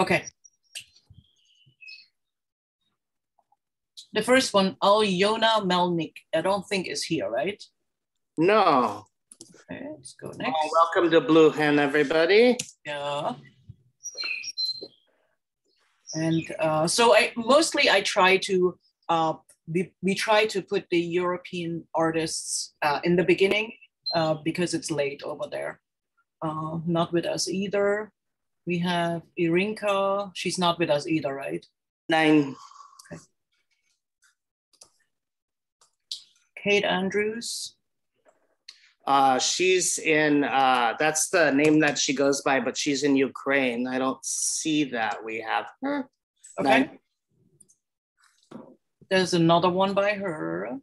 Okay. The first one, Aljona Melnyk. I don't think is here, right? No. Okay, let's go next. Oh, welcome to Bluehen, everybody. Yeah. And uh, so I mostly I try to uh, we, we try to put the European artists uh, in the beginning uh, because it's late over there. Uh, not with us either. We have Irynka. She's not with us either, right? Nine. Okay. Kate Andrews. Uh, she's in, uh, that's the name that she goes by, but she's in Ukraine. I don't see that we have her. Okay. Nine. There's another one by her.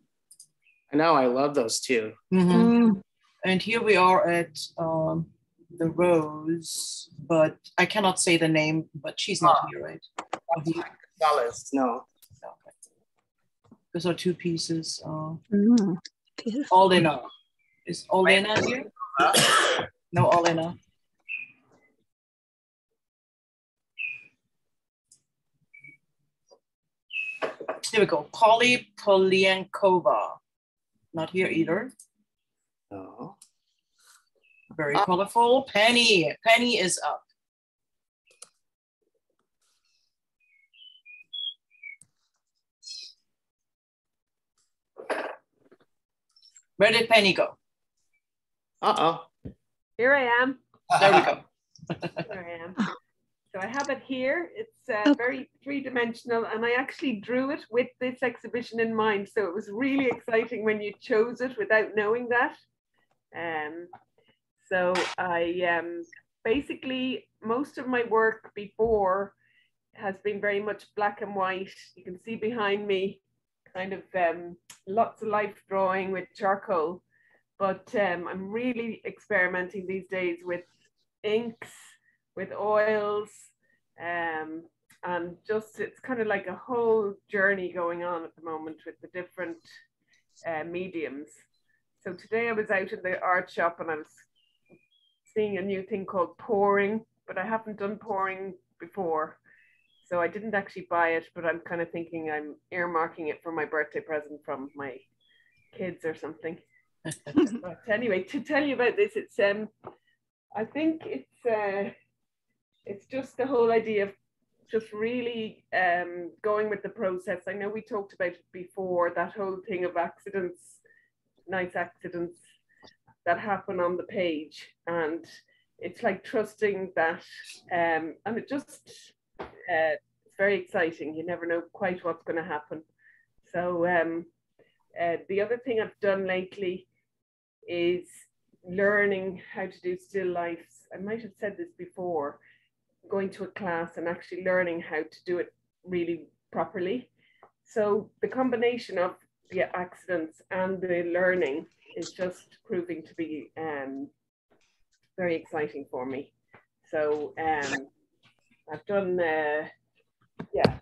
I know, I love those two. Mhm. Mm. And here we are at um, the Rose, but I cannot say the name, but she's not here, right? He- Gonzalez, no. Those are two pieces. Uh, Mm. Beautiful. Olena. Is Olena here? No, Olena. Here we go. Polie Polienkova. Not here either. No. Very colorful. Penny. Penny is up. Where did Penny go? Uh-oh. Here I am. There we go. Here I am. So I have it here. It's uh, Oh. very three dimensional, and I actually drew it with this exhibition in mind. So it was really exciting when you chose it without knowing that. Um, so I um, basically, most of my work before has been very much black and white. You can see behind me kind of um, lots of life drawing with charcoal. But um, I'm really experimenting these days with inks, with oils, um, and just it's kind of like a whole journey going on at the moment with the different uh, mediums. So today I was out in the art shop and I was seeing a new thing called pouring, but I haven't done pouring before. So I didn't actually buy it, but I'm kind of thinking I'm earmarking it for my birthday present from my kids or something. but anyway, to tell you about this, it's um, I think it's uh, it's just the whole idea of just really um, going with the process. I know we talked about it before, that whole thing of accidents, nice accidents that happen on the page, and it's like trusting that, um, and it just uh, it's very exciting. You never know quite what's going to happen. So um, uh, the other thing I've done lately is learning how to do still lifes. I might have said this before, going to a class and actually learning how to do it really properly. So the combination of the accidents and the learning is just proving to be um, very exciting for me. So um, I've done, uh, yeah,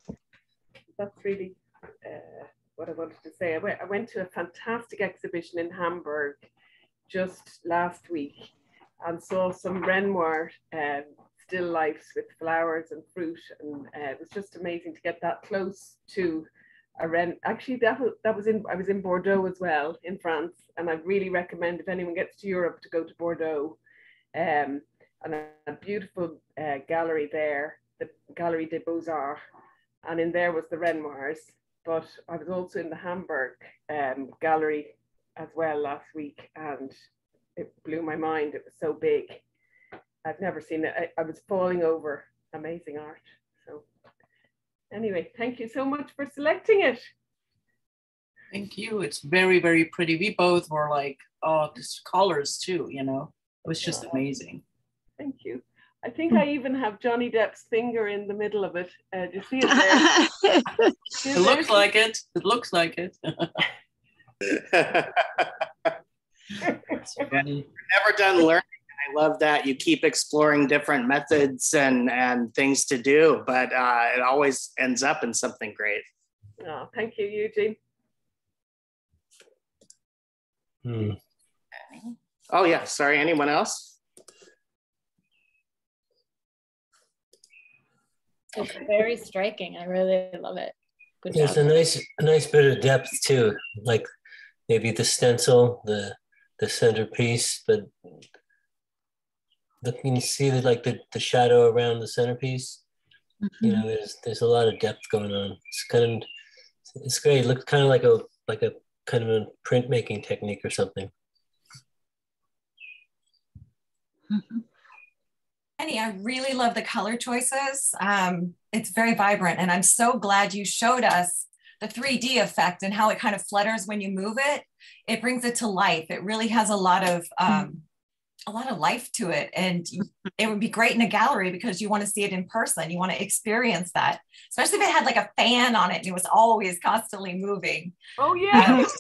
that's really uh, what I wanted to say. I went, to a fantastic exhibition in Hamburg just last week and saw some Renoir um, still lifes with flowers and fruit. And uh, it was just amazing to get that close to a Ren. Actually, that was, that was in, I was in Bordeaux as well in France. And I really recommend if anyone gets to Europe to go to Bordeaux. Um, and a, a beautiful uh, gallery there, the Gallery des Beaux-Arts. And in there was the Renoirs. But I was also in the Hamburg um, gallery as well last week and it blew my mind. It was so big. I've never seen it. I, I was falling over. Amazing art. So anyway, thank you so much for selecting it. Thank you. It's very, very pretty. We both were like, oh, this colors too, you know. It was just amazing. Thank you. I think I even have Johnny Depp's finger in the middle of it. Uh, do you see it there? See It looks like it. It looks like it. It's funny. Never done learning. I love that you keep exploring different methods and and things to do, but uh, it always ends up in something great. Oh, thank you, Eugene. Hmm. Oh yeah, sorry. Anyone else? It's very striking. I really love it. Good There's job. a nice, a nice bit of depth too, like maybe the stencil, the the centerpiece, but look, you see the like the, the shadow around the centerpiece. Mm-hmm. You know, there's there's a lot of depth going on. It's kind of it's great. It looks kind of like a like a kind of a printmaking technique or something. Mm-hmm. Penny, I really love the color choices. Um, it's very vibrant, and I'm so glad you showed us the 3D effect and how it kind of flutters when you move it. It brings it to life. It really has a lot of um, a lot of life to it, and it would be great in a gallery because you want to see it in person. You want to experience that, especially if it had like a fan on it and it was always constantly moving. Oh yeah.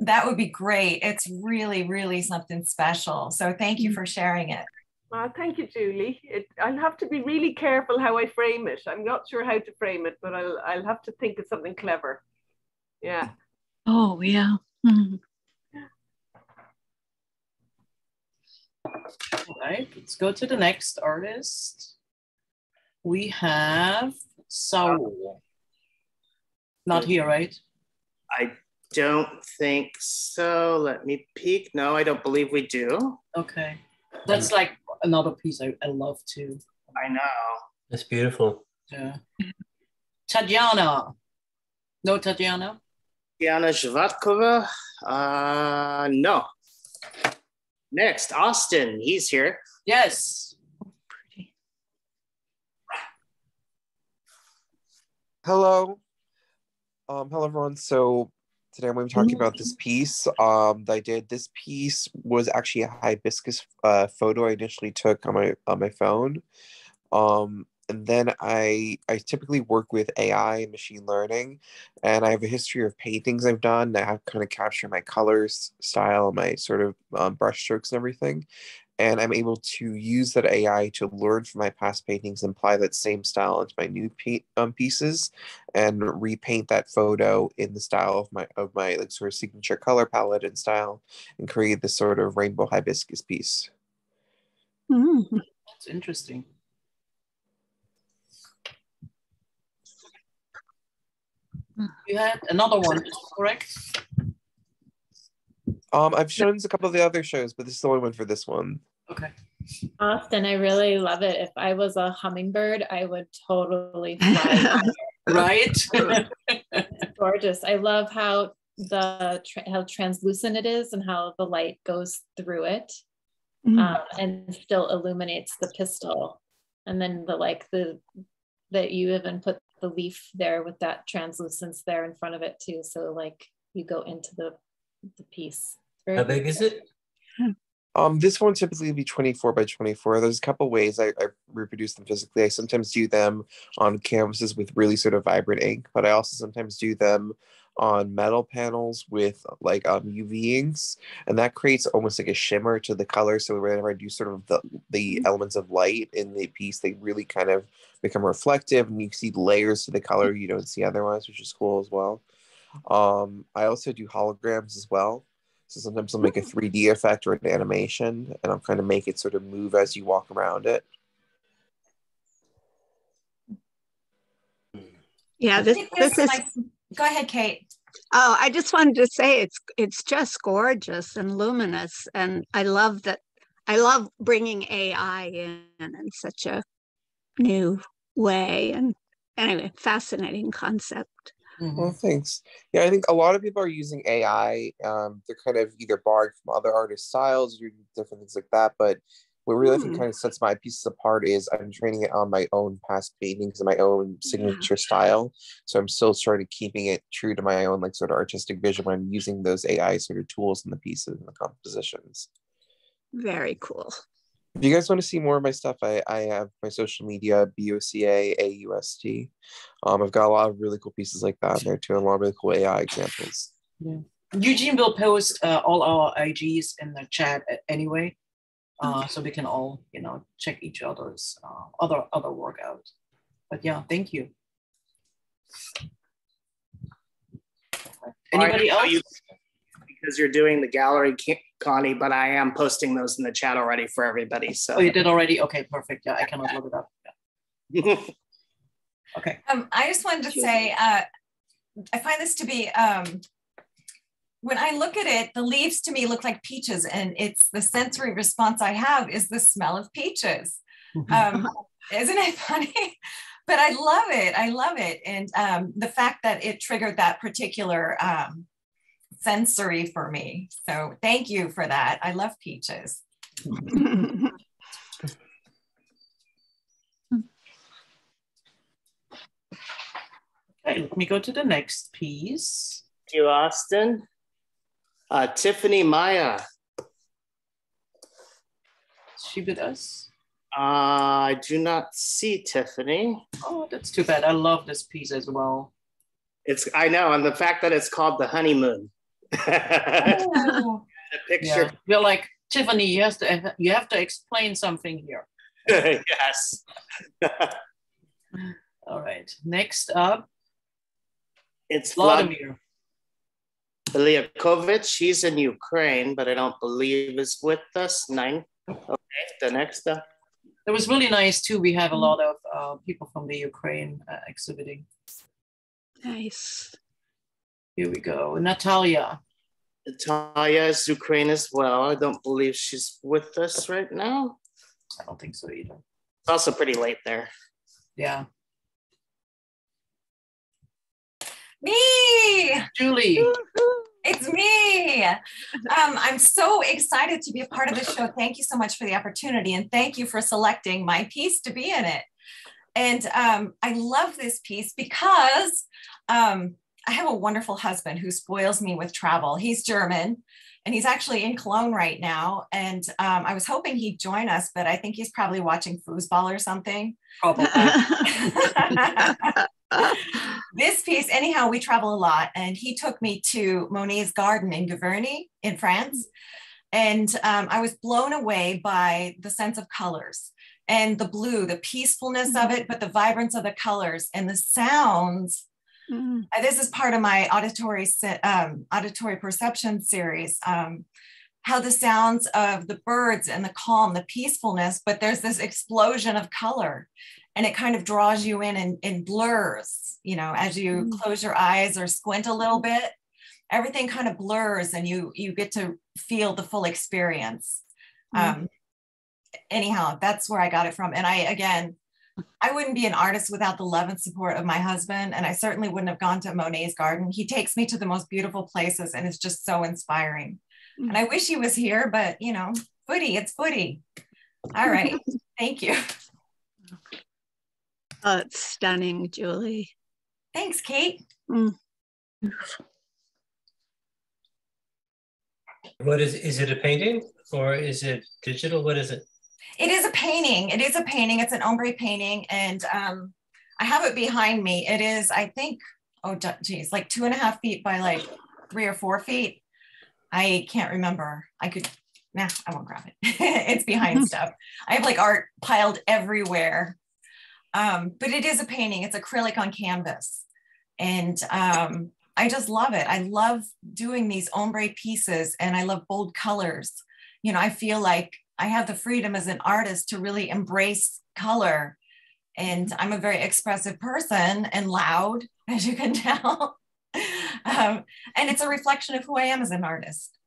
That would be great. It's really, really something special. So thank you mm. for sharing it. Uh, thank you, Julie. It, I'll have to be really careful how I frame it. I'm not sure how to frame it, but I'll, I'll have to think of something clever. Yeah. Oh, yeah. Mm. All right, let's go to the next artist. We have Saul. Not here, right? I don't think so. Let me peek. No, I don't believe we do. Okay. That's like another piece I, I love too. I know. It's beautiful. Yeah. Tatiana. No, Tatiana? Tatiana Zhivotkova? Uh, no. Next, Austin. He's here. Yes. Hello. Um, hello, everyone. So Today I'm going to be talking about this piece um, that I did. This piece was actually a hibiscus uh, photo I initially took on my on my phone. Um, and then I I typically work with AI and machine learning, and I have a history of paintings I've done that have kind of captured my colors, style, my sort of um, brush strokes and everything and I'm able to use that AI to learn from my past paintings and apply that same style into my new paint, um, pieces, and repaint that photo in the style of my of my like sort of signature color palette and style, and create this sort of rainbow hibiscus piece. Mm. That's interesting. You had another one, correct? Um, I've shown a couple of the other shows, but this is the only one for this one. Okay. Austin, I really love it. If I was a hummingbird, I would totally fly. right? gorgeous. I love how the how translucent it is and how the light goes through it mm-hmm. um, and still illuminates the pistol. And then the like the that you even put the leaf there with that translucence there in front of it too. So like you go into the the piece. How big is it? Um, this one typically be 24 by 24. There's a couple ways I, I, reproduce them physically. I sometimes do them on canvases with really sort of vibrant ink, but I also sometimes do them on metal panels with like um, UV inks, and that creates almost like a shimmer to the color. So whenever I do sort of the, the mm-hmm. elements of light in the piece, they really kind of become reflective, and you see layers to the color you don't see otherwise, which is cool as well. Um, I also do holograms as well. So sometimes I'll make a 3D effect or an animation, and I'll kind of make it sort of move as you walk around it. Yeah, this this is. Go ahead, Kate. Oh, I just wanted to say it's it's just gorgeous and luminous, and I love that. I love bringing AI in in such a new way, and anyway, fascinating concept. Mm-hmm. Well, thanks. Yeah, I think a lot of people are using AI. Um, they're kind of either borrowing from other artist styles or different things like that. But what really mm. I think kind of sets my pieces apart is I'm training it on my own past paintings and my own signature yeah. style. So I'm still sort of keeping it true to my own like sort of artistic vision when I'm using those AI sort of tools in the pieces and the compositions. Very cool. If you guys want to see more of my stuff, I, I have my social media, B-O-C-A-A-U-S-T. Um, I've got a lot of really cool pieces like that in there too, and a lot of really cool AI examples. Yeah. Eugene will post uh, all our IGs in the chat anyway, uh, so we can all, you know, check each other's uh, other other work out. But yeah, thank you. Anybody else? You, because you're doing the gallery Connie, but I am posting those in the chat already for everybody. So oh, you did already? Okay, perfect. Yeah, I cannot look it up. Yeah. Okay. Um, I just wanted to say, uh, I find this to be, um, when I look at it, the leaves to me look like peaches, and it's the sensory response I have is the smell of peaches. Um, isn't it funny? but I love it. I love it. And um, the fact that it triggered that particular um, sensory for me. So thank you for that. I love peaches. Okay, let me go to the next piece. Thank you, Austin. Uh, Tiffany Meier. Is she with us? Uh, I do not see Tiffany. Oh, that's too bad. I love this piece as well. It's I know, and the fact that it's called the honeymoon. Oh, the picture. Yeah. You're like, Tiffany, you have to you have to explain something here. yes. All right. Next up, it's Vlad Vladimir. Liakovich. He's in Ukraine, but I don't believe is with us. Nine. Okay, the next up. It was really nice too. We have a lot of uh, people from the Ukraine uh, exhibiting. Nice. Here we go. Natalia. Natalia is Ukraine as well. I don't believe she's with us right now. I don't think so either. It's also pretty late there. Yeah. me, Julie. it's me. Um, I'm so excited to be a part of this show. Thank you so much for the opportunity, and thank you for selecting my piece to be in it. And um, I love this piece because um, I have a wonderful husband who spoils me with travel. He's German and he's actually in Cologne right now. And um, I was hoping he'd join us, but I think he's probably watching foosball or something. Probably. this piece, anyhow, we travel a lot. And he took me to Monet's garden in Giverny in France. And um, I was blown away by the sense of colors and the blue, the peacefulness of it, but the vibrance of the colors and the sounds. Mm. Uh, This is part of my auditory um, auditory perception series. Um, how the sounds of the birds and the calm, the peacefulness, but there's this explosion of color, and it kind of draws you in and, and blurs. You know, as you Mm. close your eyes or squint a little bit, everything kind of blurs, and you you get to feel the full experience. Mm. Um, anyhow, that's where I got it from. And I, again, I wouldn't be an artist without the love and support of my husband. And I certainly wouldn't have gone to Monet's garden. He takes me to the most beautiful places and it's just so inspiring. Mm. And I wish he was here, but you know, footy, it's footy. All right. Thank you. Oh, it's stunning, Julie. Thanks, Kate. Mm. What is is it a painting or is it digital? What is it? It is a painting. It is a painting. It's an ombre painting. And um, I have it behind me. It is, I think, oh, geez, like two and a half feet by like three or four feet. I can't remember. I could, nah, I won't grab it. it's behind stuff. I have like art piled everywhere. Um, but it is a painting. It's acrylic on canvas. And um, I just love it. I love doing these ombre pieces and I love bold colors. You know, I feel like I have the freedom as an artist to really embrace color. And I'm a very expressive person and loud, as you can tell. um, and it's a reflection of who I am as an artist.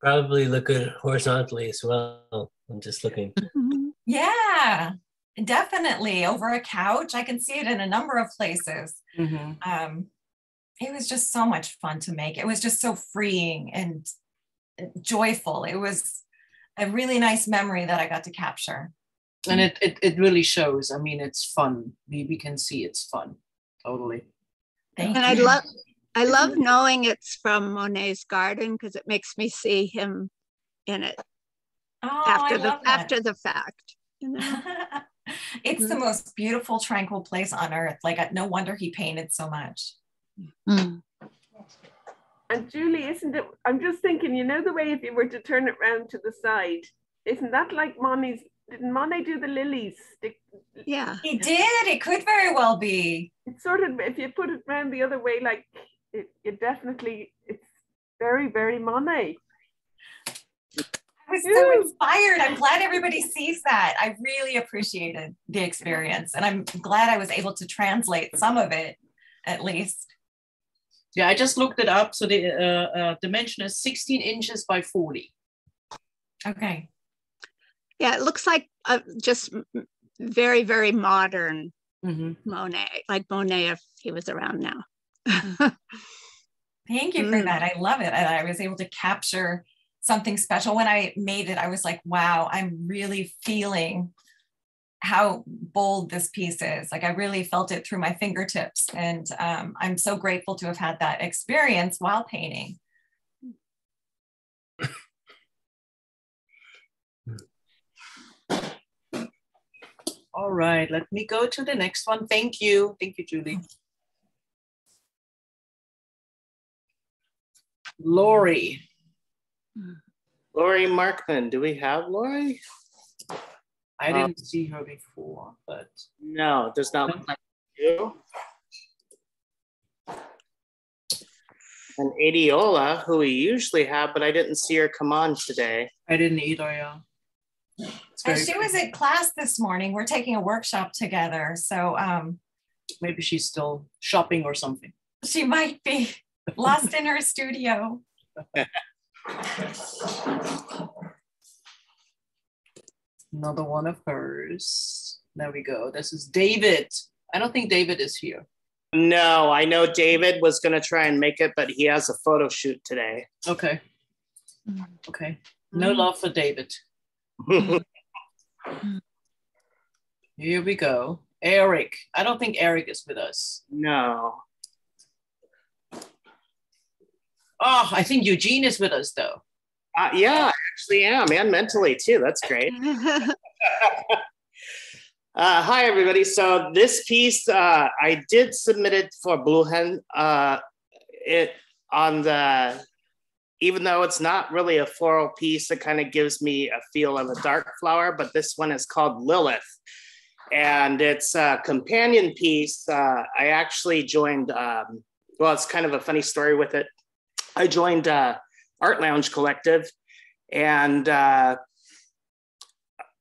Probably look good horizontally as well. I'm just looking. Mhm. Yeah, definitely. Over a couch. I can see it in a number of places. Mhm. Um, it was just so much fun to make. It was just so freeing and joyful. It was a really nice memory that I got to capture. And it, it it really shows. I mean, it's fun. We we can see it's fun. Totally. Thank And I love I love knowing it's from Monet's garden because it makes me see him in it Oh, after I the love that. after the fact. You know? it's the most beautiful, tranquil place on earth. Like, no wonder he painted so much. Mm. And Julie, isn't it? I'm just thinking, you know, the way if you were to turn it round to the side, isn't that like Monet's? Didn't Monet do the lilies? Yeah. He did. It could very well be. it's sort of if you put it round the other way, like it, it definitely it's very very Monet. I I was so inspired. I'm glad everybody sees that. I really appreciated the experience, and I'm glad I was able to translate some of it, at least. Yeah, I just looked it up. So the uh, uh, dimension is 16 inches by 40. Okay. Yeah, it looks like uh, just very, very modern Mm-hmm. Monet, like Monet if he was around now. Thank you for Mm. that. I love it. And I was able to capture something special. When I made it, I was like, wow, I'm really feeling how bold this piece is. Like I really felt it through my fingertips. And um, I'm so grateful to have had that experience while painting. All right, let me go to the next one. Thank you. Thank you, Julie. Lori. Lori Markman. Do we have Lori? I Uh, didn't see her before, but No, does not look like you. And Adeola, who we usually have, but I didn't see her come on today. I didn't either, yeah. It's And very she was at class this morning. We're taking a workshop together. So um, maybe she's still shopping or something. she might be lost in her studio. Another one of hers. There we go. This is David. I don't think David is here. No, I know David was going to try and make it, but he has a photo shoot today. Okay. Mm. Okay. No love for David. Here we go. Eric. I don't think Eric is with us. no. Oh, I think Eugene is with us though. Uh, yeah, I actually am, and mentally too. That's great. Uh, hi, everybody. So this piece, uh, I did submit it for Bluehen. Uh, it on the, even though it's not really a floral piece, it kind of gives me a feel of a dark flower, but this one is called Lilith. And it's a companion piece. Uh, I actually joined, um, well, it's kind of a funny story with it. I joined uh, Art Lounge Collective and uh,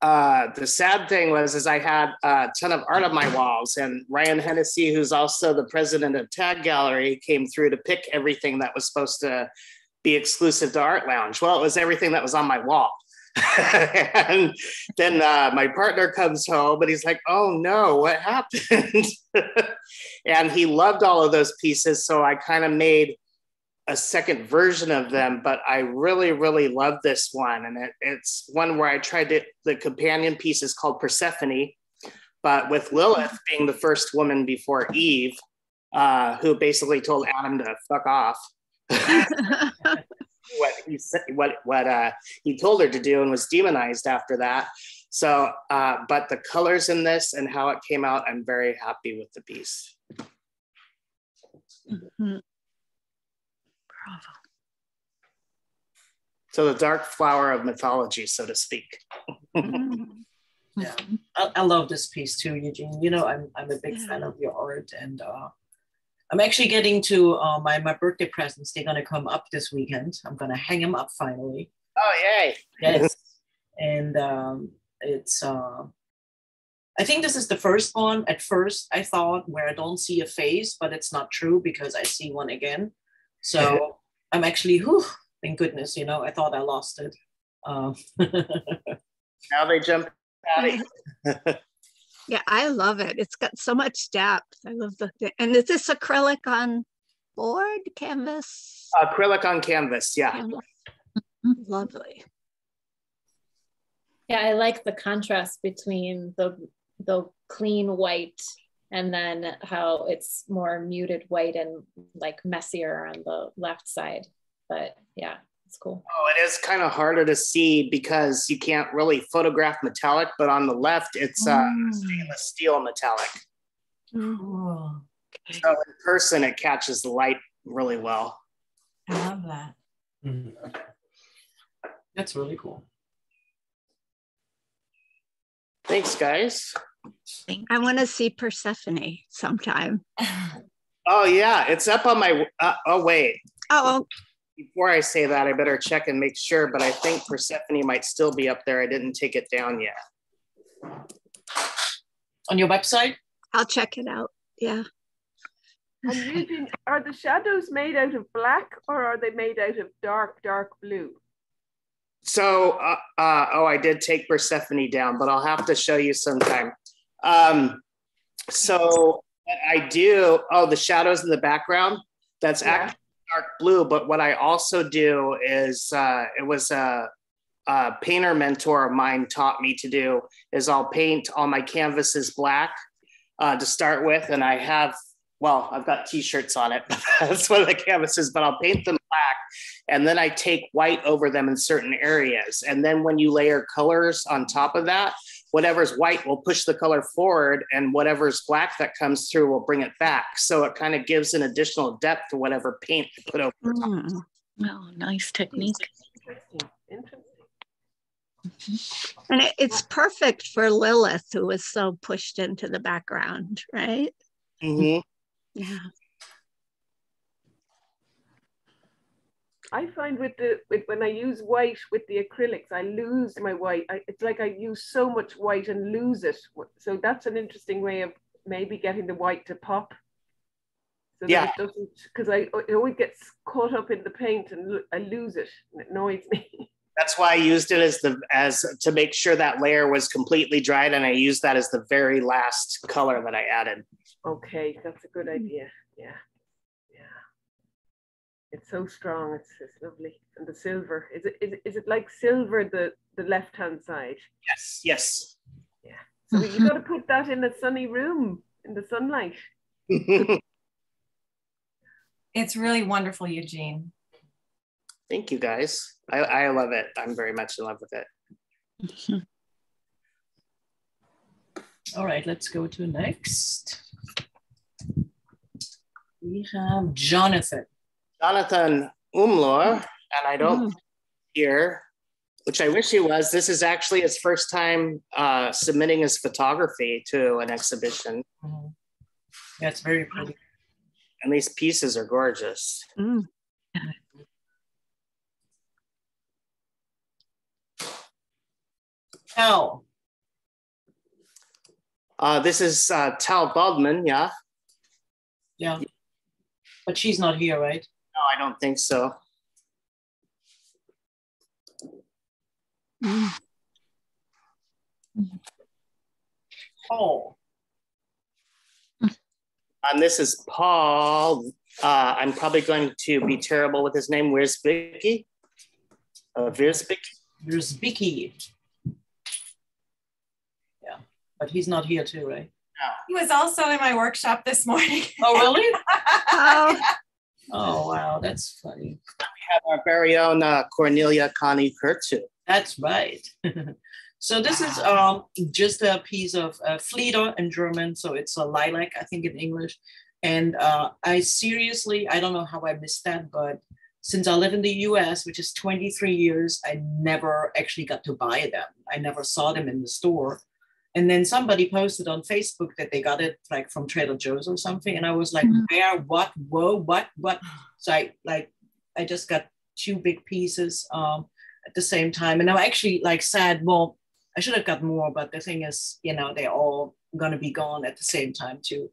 uh, the sad thing was is I had a ton of art on my walls, and Ryan Hennessy, who's also the president of Tag Gallery, came through to pick everything that was supposed to be exclusive to Art Lounge. Well, it was everything that was on my wall. and then uh, my partner comes home and he's like, "Oh no, what happened?" and he loved all of those pieces, so I kind of made a second version of them, but I really, really love this one. And it, it's one where I tried to, the companion piece is called Persephone, but with Lilith being the first woman before Eve, uh, who basically told Adam to fuck off. what he said, what what uh, he told her to do, and was demonized after that. So, uh, but the colors in this and how it came out, I'm very happy with the piece. Mhm. So the dark flower of mythology, so to speak. Yeah. I, I love this piece too, Eugene. You know, I'm I'm a big Yeah. fan of your art, and uh, I'm actually getting to uh, my my birthday presents. They're gonna come up this weekend. I'm gonna hang them up finally. Oh yay! Yes, and um, it's. Uh, I think this is the first one. At first, I thought where I don't see a face, but it's not true because I see one again. So I'm actually, whew, thank goodness. You know, I thought I lost it. Uh, Now they jump out of. Yeah, I love it. It's got so much depth. I love the and is this acrylic on board canvas? Acrylic on canvas, yeah. Canvas. Lovely. Yeah, I like the contrast between the the clean white and then how it's more muted white and like messier on the left side. But yeah, it's cool. Oh, it is kind of harder to see because you can't really photograph metallic, but on the left, it's uh, Mm. stainless steel metallic. Cool. So in person, it catches the light really well. I love that. that's really cool. Thanks, guys. I want to see Persephone sometime. Oh yeah, it's up on my. Uh, oh wait, Oh, before I say that, I better check and make sure, but I think Persephone might still be up there. I didn't take it down yet. On your website? I'll check it out. Yeah. Using, are the shadows made out of black or are they made out of dark, dark blue? So, uh, uh, oh, I did take Persephone down, but I'll have to show you sometime. Um, so I do, oh, the shadows in the background, that's yeah. actually dark blue. But what I also do is, uh, it was a, a painter mentor of mine taught me to do is I'll paint all my canvases black uh, to start with. And I have well, I've got t-shirts on it. That's one of the canvases, but I'll paint them black and then I take white over them in certain areas. And then when you layer colors on top of that, whatever's white will push the color forward and whatever's black that comes through will bring it back. So it kind of gives an additional depth to whatever paint you put over mm. Oh, nice technique. Interesting. Interesting. And it's perfect for Lilith, who was so pushed into the background, right? Mm-hmm. Yeah. I find with the with when I use white with the acrylics, I lose my white. I, it's like I use so much white and lose it. So that's an interesting way of maybe getting the white to pop. So yeah. it doesn't because I it always gets caught up in the paint and I lose it. And it annoys me. That's why I used it as the as to make sure that layer was completely dried, and I used that as the very last color that I added. Okay, that's a good mm-hmm. idea. Yeah, yeah. It's so strong. It's, it's lovely. And the silver is it is it, is it like silver the the left hand side? Yes. Yes. Yeah. So you've got to put that in a sunny room in the sunlight. it's really wonderful, Eugene. Thank you, guys. I, I love it. I'm very much in love with it. All right, let's go to next. We have Jonathan. Jonathan Umlor, and I don't mm. hear, which I wish he was. This is actually his first time uh, submitting his photography to an exhibition. Mm. Yeah, it's very pretty. And these pieces are gorgeous. Mm. Tal. Uh, this is uh, Tal Waldman, yeah. Yeah. But she's not here, right? No, I don't think so. Mm. Paul. And this is Paul. Uh, I'm probably going to be terrible with his name. Where's Vicky? Uh, Where's Vicky? Where's Vicky? Yeah, but he's not here too, right? He was also in my workshop this morning. Oh, really? oh. Oh, wow. That's funny. We have our very own uh, Cornelia Connie Kurtew. That's right. so this is um, just a piece of uh, Flieder in German. So it's a lilac, I think in English. And uh, I seriously, I don't know how I missed that, but since I live in the US, which is 23 years, I never actually got to buy them. I never saw them in the store. And then somebody posted on Facebook that they got it like from Trader Joe's or something. And I was like, mm-hmm. where, what, whoa, what, what? So I like, I just got two big pieces um, at the same time. And I'm actually like sad, well, I should have got more, but the thing is, you know, they're all gonna be gone at the same time too.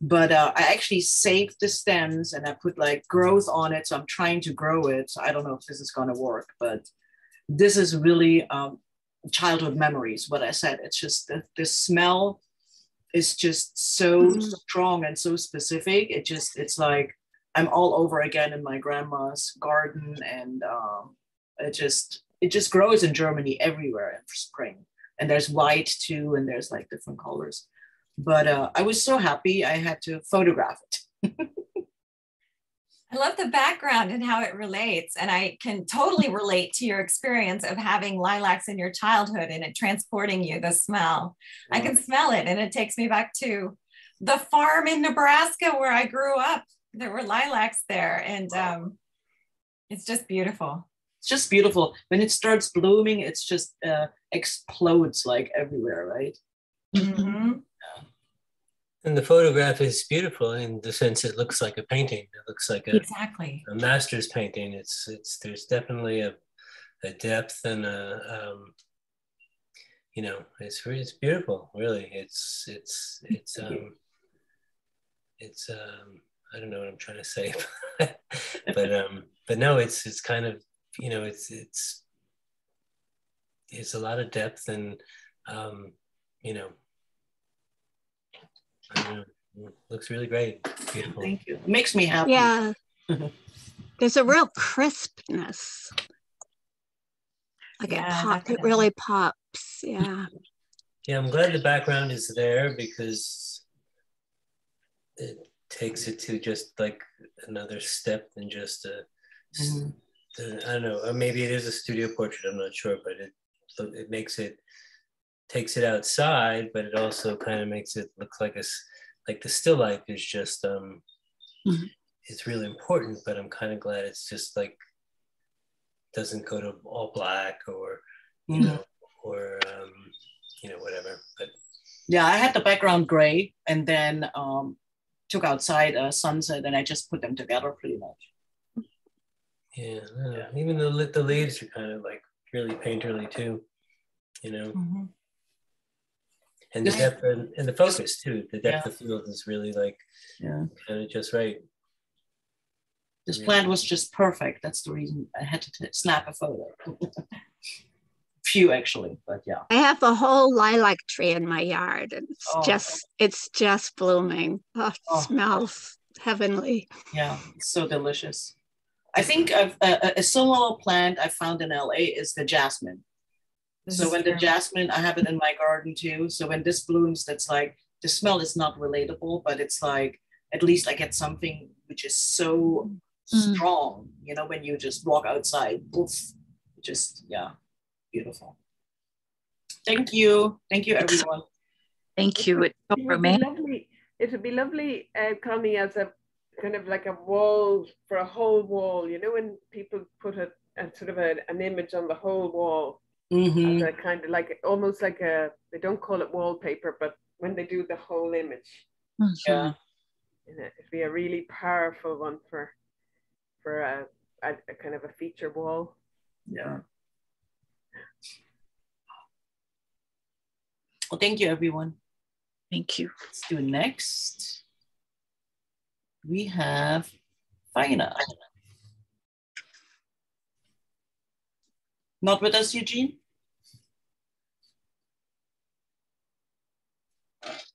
But uh, I actually saved the stems and I put like growth on it. So I'm trying to grow it. So I don't know if this is gonna work, but this is really um, childhood memories what i said. It's just the, the smell is just so mm-hmm. strong and so specific. It just it's like i'm all over again in my grandma's garden and um, it just it just grows in germany everywhere in spring. And there's white too and there's like different colors. But uh, i was so happy i had to photograph it I love the background and how it relates. And I can totally relate to your experience of having lilacs in your childhood and it transporting you, the smell. I can smell it and it takes me back to the farm in Nebraska where I grew up. There were lilacs there and um, it's just beautiful. It's just beautiful. When it starts blooming, it's just uh, explodes like everywhere, right? Mm-hmm. And the photograph is beautiful in the sense it looks like a painting. It looks like a, exactly a master's painting. It's it's there's definitely a, a depth and a um, you know it's it's beautiful. Really, it's it's it's um, it's um, I don't know what I'm trying to say, but um, but no, it's it's kind of you know it's it's it's a lot of depth and um, you know looks really great. Beautiful. Thank you. It makes me happy. Yeah. There's a real crispness. Like Yeah, it pop, it really pops. Yeah. Yeah, I'm glad the background is there because it takes it to just like another step than just a. Mhm. the- I don't know. or Maybe it is a studio portrait. I'm not sure, but it it makes it takes it outside, but it also kind of makes it look like a like the still life is just um Mhm. it's really important. But I'm kind of glad it's just like doesn't go to all black or you Mhm. know or um you know whatever. But Yeah, I had the background gray and then um, took outside a sunset and I just put them together pretty much. Yeah, I even the the leaves are kind of like really painterly too, you know. Mhm. And the depth and, and the focus too. The depth of field is really like Yeah. kind of just right. This Yeah. plant was just perfect. That's the reason I had to t- snap a photo. Few actually, but yeah. I have a whole lilac tree in my yard and it's Oh. just it's just blooming. Oh, it Oh. smells heavenly. Yeah, it's so delicious. I think I've, a, a similar plant I found in LA is the jasmine. This So is when the jasmine, I have it in my garden too. So when this blooms, that's like the smell is not relatable, but it's like at least I get something which is so Mm. strong. You know, when you just walk outside, poof, just yeah, beautiful. Thank you, thank you, everyone. Thank you. It's so It would be lovely. It would be lovely, uh, Connie, as a kind of like a wall for a whole wall. You know, when people put a, a sort of a, an image on the whole wall, Mhm. as a kind of like almost like a. They don't call it wallpaper, but when they do the whole image, Mhm. Yeah, you know, it'd be a really powerful one for for a, a, a kind of a feature wall. yeah. Well, thank you, everyone. Thank you. Let's do next. We have Faina. Not with us, Eugene?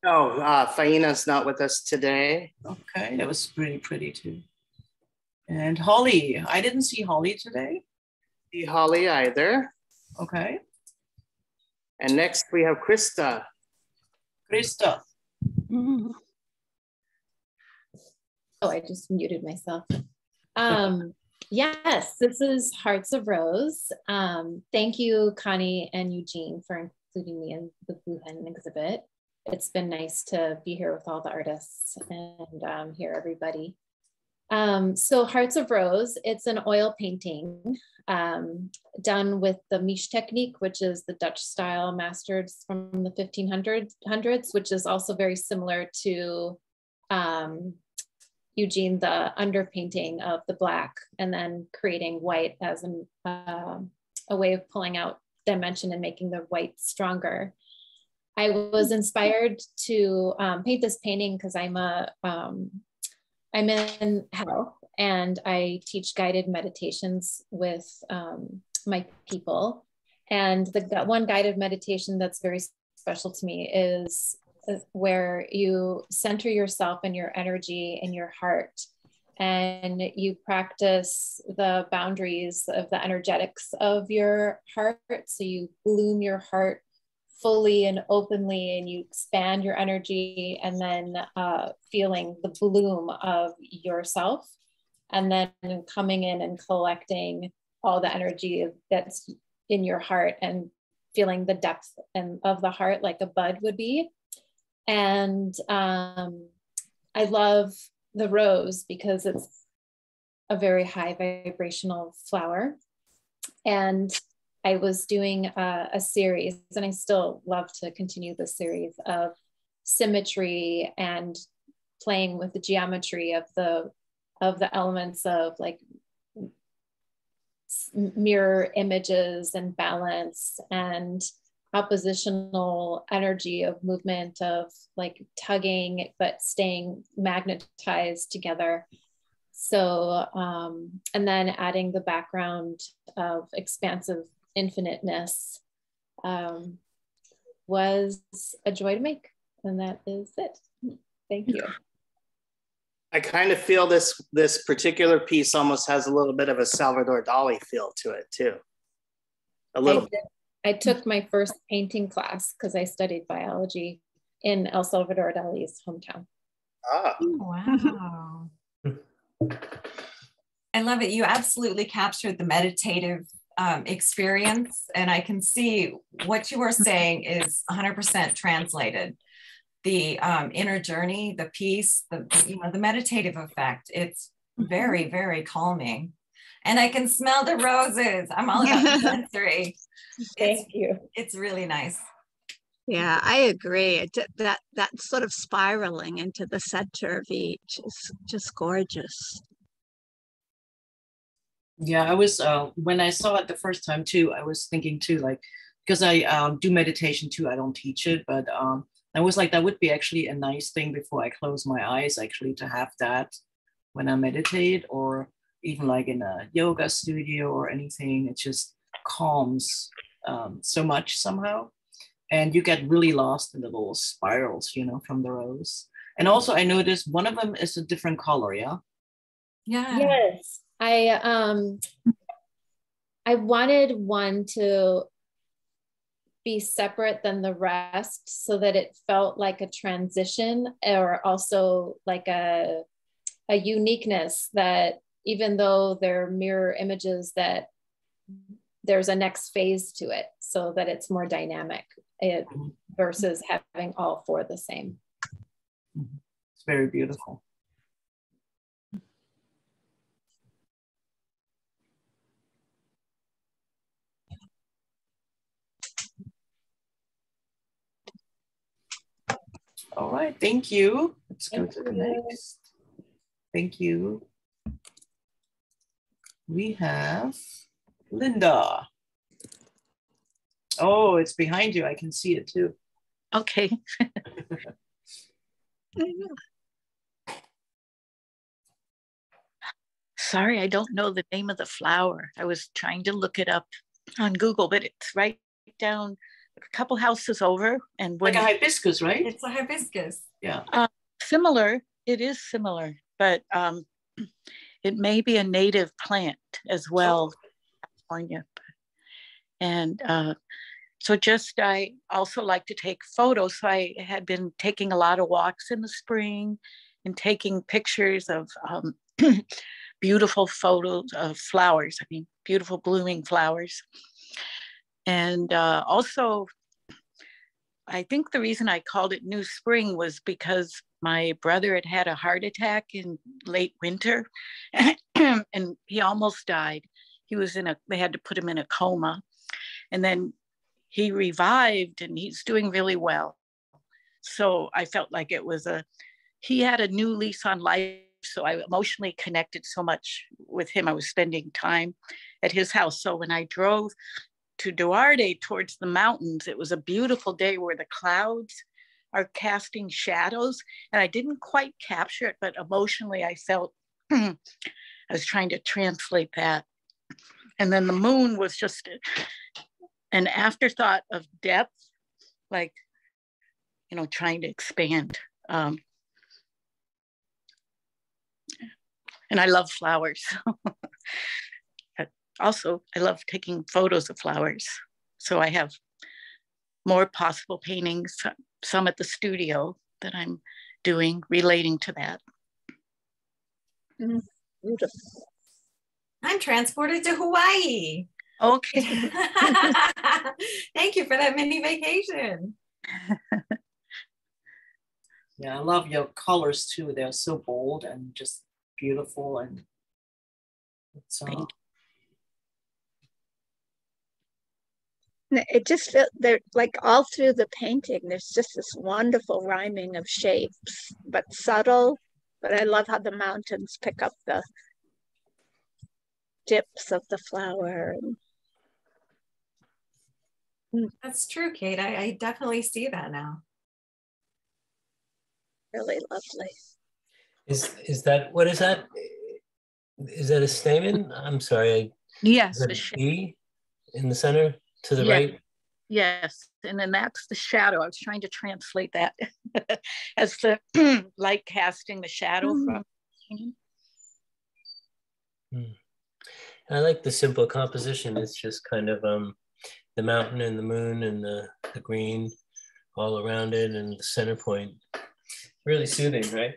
No, uh, Faina's not with us today. Okay, that was pretty pretty too. And Holly, I didn't see Holly today. See Holly either. Okay. And next we have Krista. Krista. Oh, I just muted myself. Um, yes, this is Hearts of Rose. Um, thank you, Connie and Eugene, for including me in the Bluehen exhibit. It's been nice to be here with all the artists and um, hear everybody. Um, so Hearts of Rose, it's an oil painting um, done with the Mische technique, which is the Dutch style mastered from the 1500s, which is also very similar to um, Eugene, the underpainting of the black and then creating white as an, uh, a way of pulling out dimension and making the white stronger. I was inspired to um, paint this painting because I'm a um, I'm in health and I teach guided meditations with um, my people. And the one guided meditation that's very special to me is where you center yourself and your energy in your heart and you practice the boundaries of the energetics of your heart. So you bloom your heart fully and openly and you expand your energy and then uh, feeling the bloom of yourself and then coming in and collecting all the energy that's in your heart and feeling the depth and of the heart like a bud would be. And um, i love the rose because it's a very high vibrational flower. And I was doing a, a series, and I still love to continue the series of symmetry and playing with the geometry of the of the elements of like mirror images and balance and oppositional energy of movement of like tugging but staying magnetized together. So um, and then adding the background of expansive infiniteness um, was a joy to make and that is it thank you I kind of feel this this particular piece almost has a little bit of a Salvador Dali feel to it too. A little. I, I took my first painting class because I studied biology in El Salvador Dali's hometown. Ah. Wow. I love it. You absolutely captured the meditative um, experience, and I can see what you are saying is 100% translated the um, inner journey, the peace, the you know the meditative effect. It's mm-hmm. very very calming, and I can smell the roses. I'm all about the sensory. Thank it's, you. It's really nice. Yeah, I agree. That that sort of spiraling into the center of each is just gorgeous. Yeah, I was uh, when I saw it the first time too. I was thinking too, like because I um, do meditation too. I don't teach it, but um, I was like, that would be actually a nice thing before I close my eyes, actually, to have that when I meditate or even like in a yoga studio or anything. It just calms um, so much somehow. And you get really lost in the little spirals, you know, from the rose. And also, I noticed one of them is a different color, yeah? Yeah. Yes. I um I wanted one to be separate than the rest so that it felt like a transition or also like a, a uniqueness that even though they're mirror images that there's a next phase to it so that it's more dynamic it, mm-hmm. versus having all four the same. It's very beautiful. All right, thank you. Let's go to the next. Thank you. We have Linda. Oh, it's behind you. I can see it too. Okay. Sorry, I don't know the name of the flower. I was trying to look it up on Google, but it's right down couple houses over, and when like a hibiscus, right? It's a hibiscus. Yeah. Uh, similar. It is similar, but um, it may be a native plant as well, oh. California. And uh, so, just I also like to take photos. So I had been taking a lot of walks in the spring and taking pictures of um, beautiful photos of flowers. I mean, beautiful blooming flowers. And uh, also, I think the reason I called it New Spring was because my brother had had a heart attack in late winter and he almost died. He was in a, they had to put him in a coma. And then he revived and he's doing really well. So I felt like it was a, he had a new lease on life. So I emotionally connected so much with him. I was spending time at his house. So when I drove to Duarte towards the mountains. It was a beautiful day where the clouds are casting shadows. And I didn't quite capture it, but emotionally I felt I was trying to translate that. And then the moon was just an afterthought of depth, like, you know, trying to expand. Um, and I love flowers. also, I love taking photos of flowers. So I have more possible paintings, some at the studio that I'm doing relating to that. Mm-hmm. I'm transported to Hawaii. Okay. Thank you for that mini vacation. yeah, I love your colors too. They're so bold and just beautiful and it's uh, it just felt there like all through the painting there's just this wonderful rhyming of shapes but subtle but i love how the mountains pick up the dips of the flower. Mm. That's true kate. I, I definitely see that now. Really lovely. Is is that what is that? Is that a stamen? I'm sorry yes is a B in the center to the yeah. right? Yes, and then that's the shadow. I was trying to translate that as the light casting the shadow mm. from. Mm. I like the simple composition. It's just kind of um, the mountain and the moon and the, the green all around it and the center point. Really soothing, right?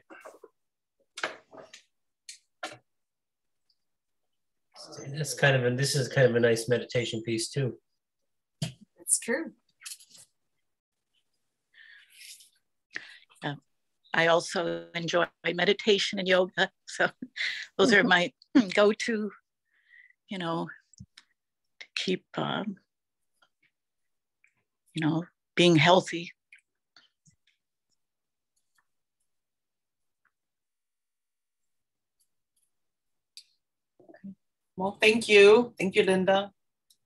That's kind of a, this is kind of a nice meditation piece too. It's true. Yeah. I also enjoy meditation and yoga. So those are my go-to, you know, to keep, um, you know, being healthy. Well, thank you. Thank you, Linda.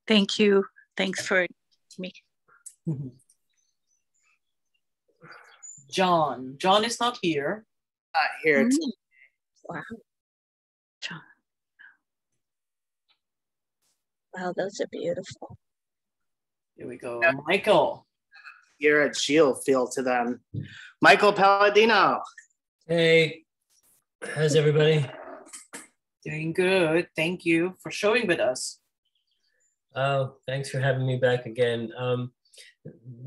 Thank you. Thanks for me. Mm-hmm. John. John is not here. Not here. Mm. Wow. John. Wow, those are beautiful. Here we go. Yeah. Michael. You're a Geo feel to them. Michael Palladino. Hey, how's everybody? Doing good. Thank you for showing with us. Oh, thanks for having me back again. Um,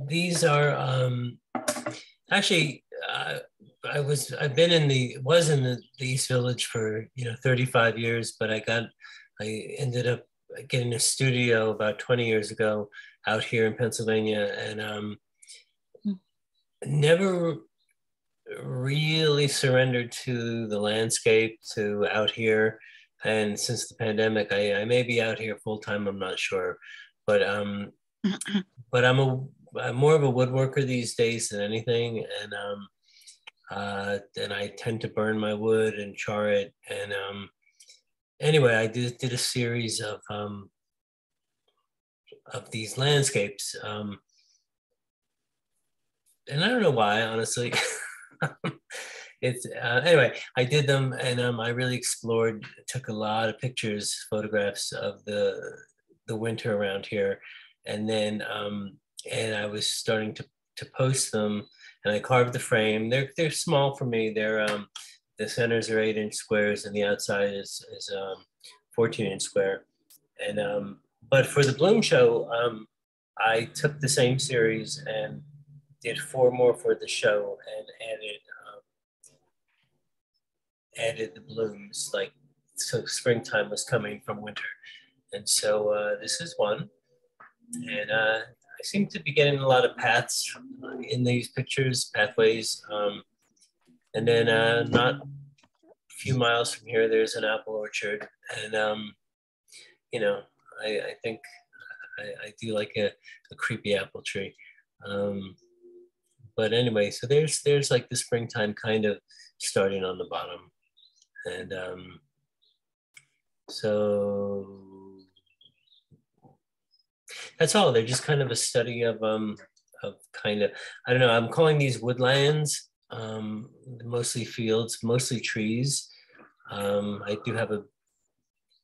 these are um, actually uh, I was I've been in the was in the, the, East Village for you know 35 years, but I got I ended up getting a studio about 20 years ago out here in Pennsylvania, and um, never really surrendered to the landscape to out here and since the pandemic i, I may be out here full time i'm not sure. But um but i'm a I'm more of a woodworker these days than anything. And um uh and i tend to burn my wood and char it. And um anyway i did, did a series of um of these landscapes um and i don't know why honestly it's uh, anyway i did them and um, i really explored took a lot of pictures photographs of the the winter around here. And then um, and i was starting to to post them and i carved the frame. They're they're small for me. They're um the centers are eight inch squares and the outside is is um 14 inch square. And um but for the bloom show um i took the same series and did four more for the show and added added the blooms, like so springtime was coming from winter. And so uh, this is one. And uh, I seem to be getting a lot of paths in these pictures, pathways. Um, and then uh, not a few miles from here, there's an apple orchard. And, um, you know, I, I think I, I, do like a, a creepy apple tree. Um, but anyway, so there's there's like the springtime kind of starting on the bottom. And um, so that's all. They're just kind of a study of um, of kind of I don't know. I'm calling these woodlands, um, mostly fields, mostly trees. Um, I do have a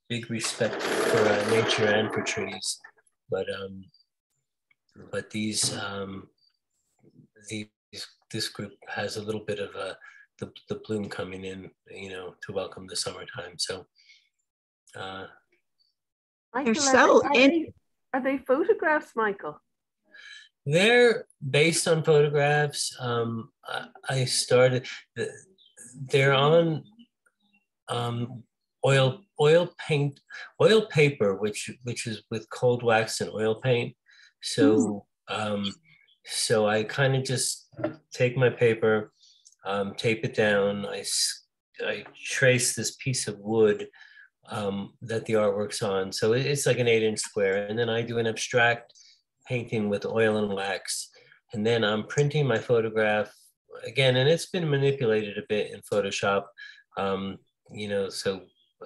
big respect for uh, nature and for trees, but um, but these um, these this group has a little bit of a the, the bloom coming in, you know, to welcome the summertime. So, uh, Michael, They're so are, they, are, they, are they photographs, Michael? They're based on photographs. Um, I started, they're on um, oil oil paint, oil paper, which which is with cold wax and oil paint. So um, so I kind of just take my paper, um, tape it down. I, I trace this piece of wood um, that the artwork's on. So it's like an eight inch square. And then I do an abstract painting with oil and wax. And then I'm printing my photograph again, and it's been manipulated a bit in Photoshop. Um, you know, so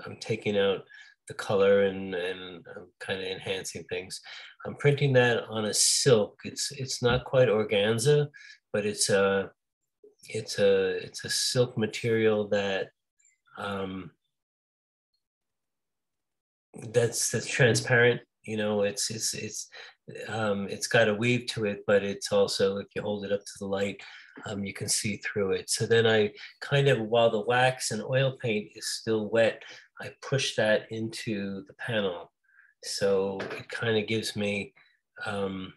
I'm taking out the color and, and I'm kind of enhancing things. I'm printing that on a silk. It's it's not quite organza, but it's a it's a it's a silk material that um, that's that's transparent. You know, it's it's it's um, it's got a weave to it, but it's also if you hold it up to the light, um, you can see through it. So then I kind of while the wax and oil paint is still wet, I push that into the panel. So it kind of gives me um,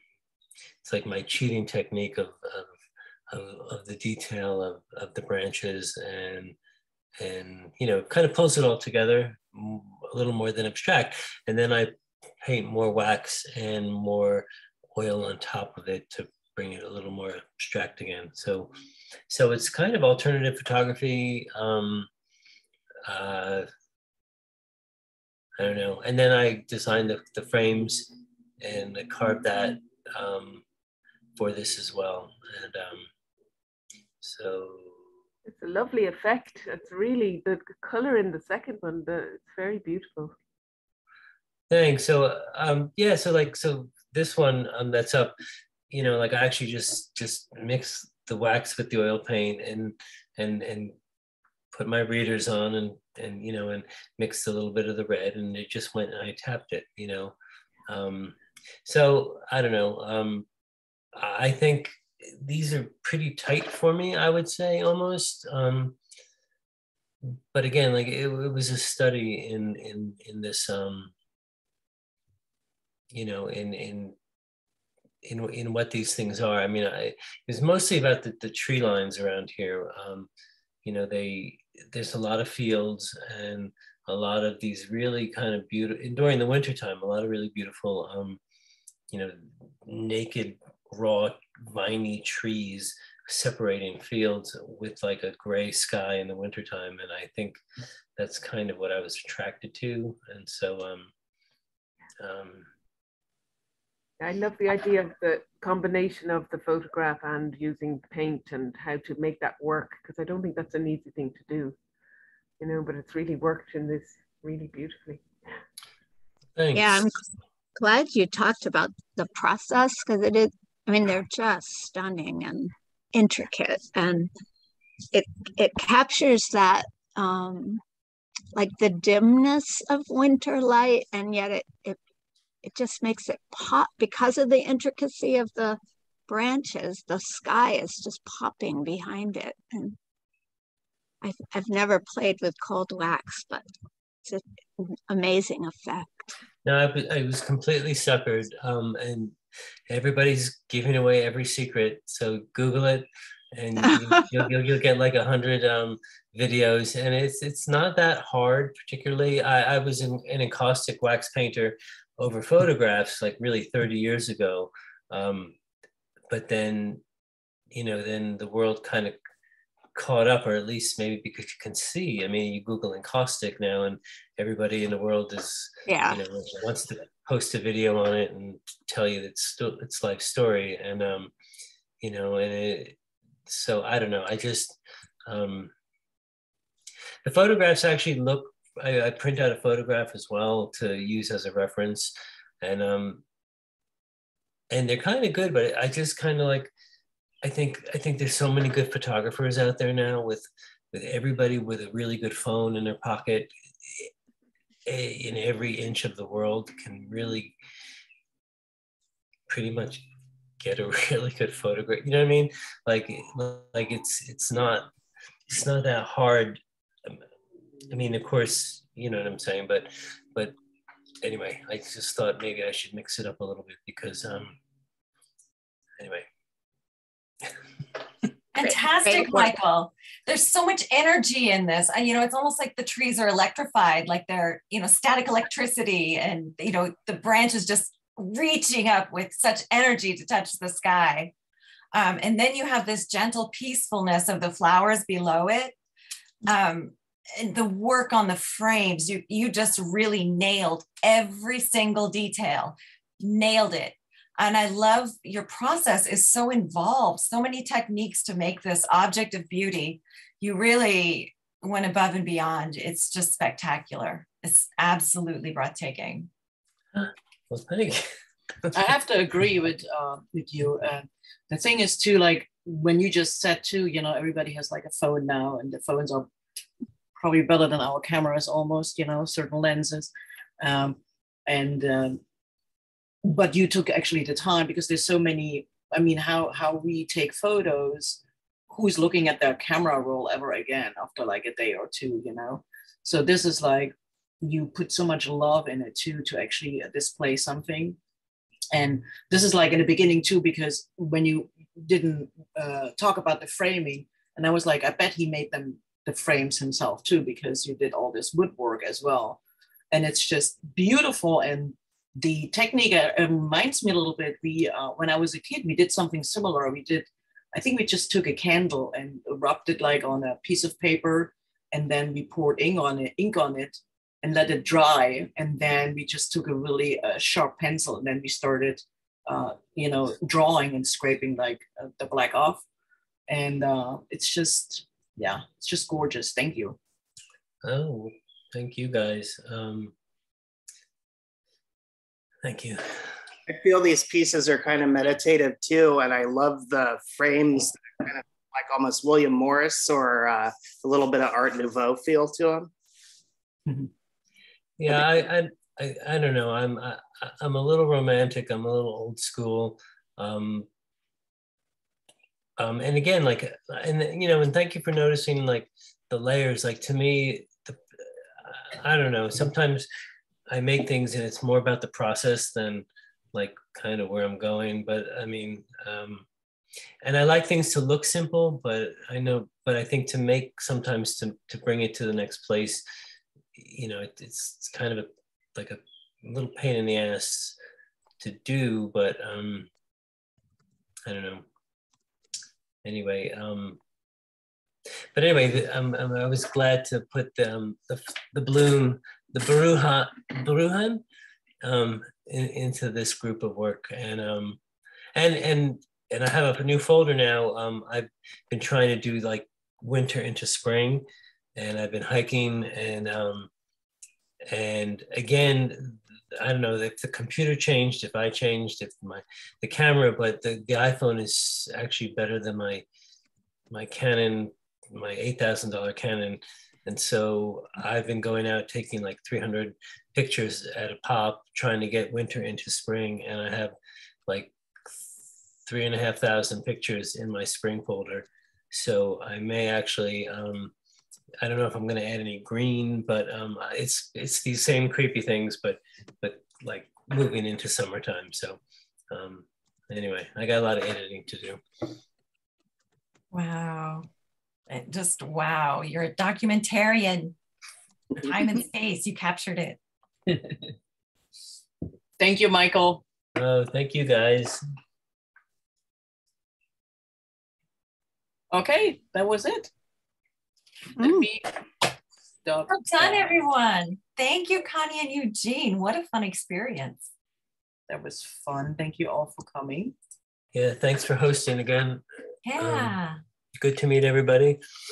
it's like my cheating technique of, of, of, of the detail of, of the branches and and you know kind of pulls it all together a little more than abstract. And then i paint more wax and more oil on top of it to bring it a little more abstract again. So so it's kind of alternative photography um uh i don't know. And then i designed the, the frames and i carved that um for this as well. And um so it's a lovely effect. It's really the color in the second one. The, it's very beautiful. Thanks. So um, yeah, so like so this one um, that's up, you know, like I actually just just mix the wax with the oil paint and and and put my readers on and and you know and mixed a little bit of the red and it just went and I tapped it, you know. Um, so I don't know. Um, I think these are pretty tight for me, I would say almost. Um, but again, like it, it, was a study in in in this, um, you know, in in in in what these things are. I mean, I, it was mostly about the, the tree lines around here. Um, you know, they there's a lot of fields and a lot of these really kind of beautiful during the wintertime, a lot of really beautiful, um, you know, naked raw viney trees separating fields with like a gray sky in the wintertime. And I think that's kind of what I was attracted to. And so, um, um, I love the idea of the combination of the photograph and using paint and how to make that work because I don't think that's an easy thing to do, you know, but it's really worked in this really beautifully. Thanks. Yeah, I'm glad you talked about the process because it is I mean, they're just stunning and intricate, and it it captures that um, like the dimness of winter light, and yet it it it just makes it pop because of the intricacy of the branches. The sky is just popping behind it, and I've I've never played with cold wax, but it's an amazing effect. No, I, I was completely suckered, um, and everybody's giving away every secret. So Google it, and you'll, you'll, you'll, get like a hundred um, videos, and it's it's not that hard. Particularly, I, I was an, an encaustic wax painter over photographs like really 30 years ago, um, but then you know then the world kind of caught up or at least maybe because you can see i mean you google encaustic now and everybody in the world is yeah you know wants to post a video on it and tell you its its life story. And um you know and it so i don't know. I just um the photographs actually look I, I print out a photograph as well to use as a reference. And um and they're kind of good but i just kind of like i think i think there's so many good photographers out there now with with everybody with a really good phone in their pocket in every inch of the world can really pretty much get a really good photograph. You know what i mean? Like like it's it's not it's not that hard. I mean of course you know what i'm saying but but anyway i just thought maybe i should mix it up a little bit because um anyway Fantastic, Michael. There's so much energy in this. And, you know, it's almost like the trees are electrified, like they're, you know, static electricity and, you know, the branches just reaching up with such energy to touch the sky. Um, and then you have this gentle peacefulness of the flowers below it. Um, and the work on the frames, you, you just really nailed every single detail, nailed it. And I love your process is so involved, so many techniques to make this object of beauty. You really went above and beyond. It's just spectacular. It's absolutely breathtaking. Well, thank you. I have to agree with uh, with you. Uh, the thing is too, like when you just said too, you know, everybody has like a phone now, and the phones are probably better than our cameras almost. You know, certain lenses, um, and um, but you took actually the time because there's so many. I mean, how how we take photos. Who's looking at their camera roll ever again after like a day or two? You know, so this is like you put so much love in it too to actually display something and this is like in the beginning too because when you didn't uh, talk about the framing and i was like i bet he made them the frames himself too because you did all this woodwork as well and it's just beautiful and the technique uh, reminds me a little bit we uh, when i was a kid we did something similar we did i think we just took a candle and rubbed it like on a piece of paper and then we poured ink on it ink on it and let it dry. And then we just took a really uh, sharp pencil and then we started, uh, you know, drawing and scraping like uh, the black off. And it's just, yeah, it's just gorgeous. Thank you. Oh, thank you guys. Um, thank you. I feel these pieces are kind of meditative too, and I love the frames, kind of like almost William Morris or uh, a little bit of Art Nouveau feel to them. Mm-hmm. Yeah, I, I, I, I, don't know. I'm, I, I'm a little romantic. I'm a little old school. Um, um, and again, like, and you know, and thank you for noticing like the layers. Like to me, the, I don't know. Sometimes I make things and it's more about the process than like kind of where I'm going. But I mean, um, and I like things to look simple, but I know, but I think to make sometimes to to bring it to the next place you know, it, it's, it's kind of a, like a little pain in the ass to do, but um, I don't know. Anyway, um, but anyway, um, um, I was glad to put the, um, the, the bloom, the Bluehen, Bluehen um, in, into this group of work. And, um, and, and, and I have a new folder now. Um, I've been trying to do like winter into spring and I've been hiking and um, and again, I don't know if the computer changed, if I changed, if my the camera, but the, the iPhone is actually better than my my Canon, my eight thousand dollar Canon, and so I've been going out taking like 300 pictures at a pop, trying to get winter into spring, and I have like three and a half thousand pictures in my spring folder. So I may actually um, I don't know if I'm going to add any green, but um, it's it's these same creepy things, but but like moving into summertime. So um, anyway, I got a lot of editing to do. Wow, just wow! You're a documentarian. Time and space, you captured it. thank you, Michael. Oh, thank you, guys. Okay, that was it. Let mm. me stop. Well done, everyone. Thank you, Connie and Eugene. What a fun experience. That was fun. Thank you all for coming. Yeah, thanks for hosting again. Yeah. Um, good to meet everybody.